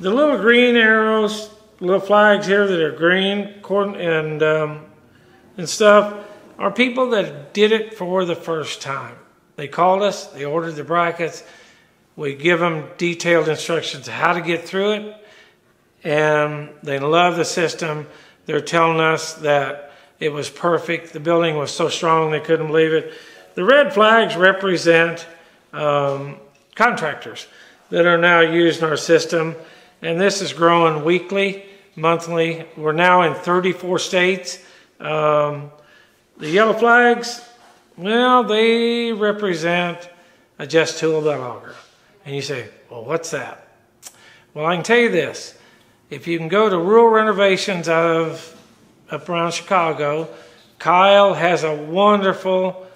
The little green arrows, little flags here that are green and um, and stuff are people that did it for the first time. They called us, they ordered the brackets, we give them detailed instructions how to get through it, and they love the system. They're telling us that it was perfect. The building was so strong they couldn't believe it. The red flags represent um, contractors that are now using our system, and this is growing weekly, monthly. We're now in 34 states. Um, the yellow flags, well, they represent a Just Tool bell auger. And you say, well, what's that? Well, I can tell you this. If you can go to rural renovations of up around Chicago, Kyle has a wonderful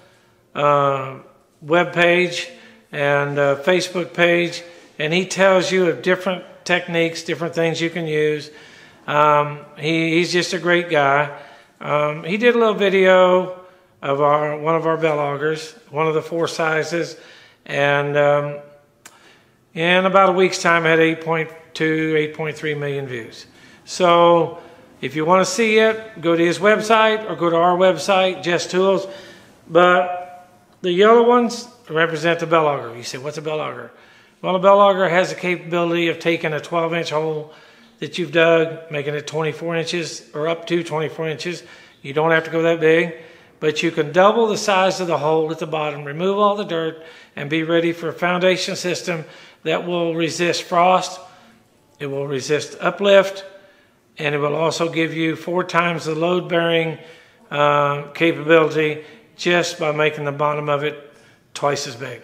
uh, web page and Facebook page, and he tells you of different techniques, different things you can use. Um, he, he's just a great guy. Um, he did a little video of our one of our bell augers, one of the four sizes, and um, in about a week's time, had 8.2, 8.3 million views. So if you want to see it, go to his website or go to our website, Just Tools. But the yellow ones represent the bell auger. You say, what's a bell auger? Well, a bell auger has the capability of taking a 12 inch hole that you've dug, making it 24 inches or up to 24 inches. You don't have to go that big, but you can double the size of the hole at the bottom, remove all the dirt, and be ready for a foundation system that will resist frost, it will resist uplift, and it will also give you four times the load bearing uh, capability just by making the bottom of it twice as big.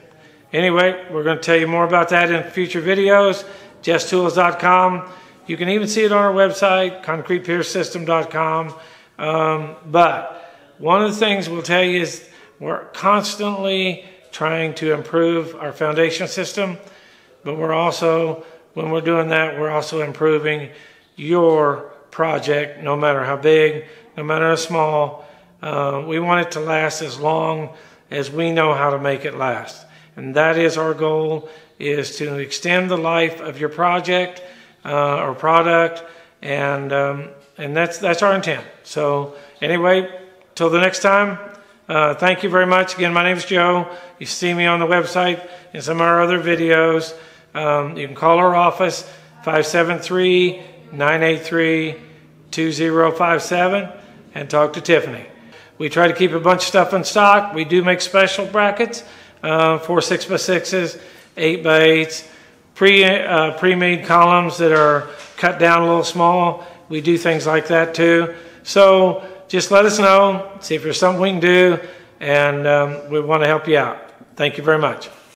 Anyway, we're going to tell you more about that in future videos. JustTools.com. You can even see it on our website, concretepiersystem.com. Um, but one of the things we'll tell you is we're constantly trying to improve our foundation system, but we're also, when we're doing that, we're also improving your project, no matter how big, no matter how small. Uh, we want it to last as long as we know how to make it last. And that is our goal, is to extend the life of your project uh, or product, and um, and that's that's our intent. So anyway, till the next time, uh, thank you very much. Again, my name is Joe. You see me on the website and some of our other videos. Um, you can call our office 573 983 2057 and talk to Tiffany. We try to keep a bunch of stuff in stock. We do make special brackets uh, for 6 by 6s 8 by 8s pre, uh, pre-made columns that are cut down a little small. We do things like that too. So just let us know, see if there's something we can do, and um, we want to help you out. Thank you very much.